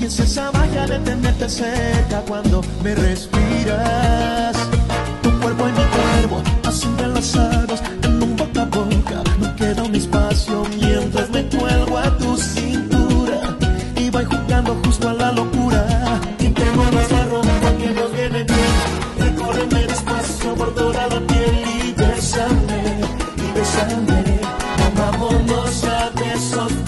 Y es esa magia de tenerte cerca cuando me respiras. Tu cuerpo y mi cuerpo, así enlazados, en un boca a boca, no queda un espacio mientras me cuelgo a tu cintura. Y voy jugando justo a la locura. Y te muevas la ropa que nos viene bien. Recórreme despacio por toda la piel y besame, y besame. Vámonos a besos.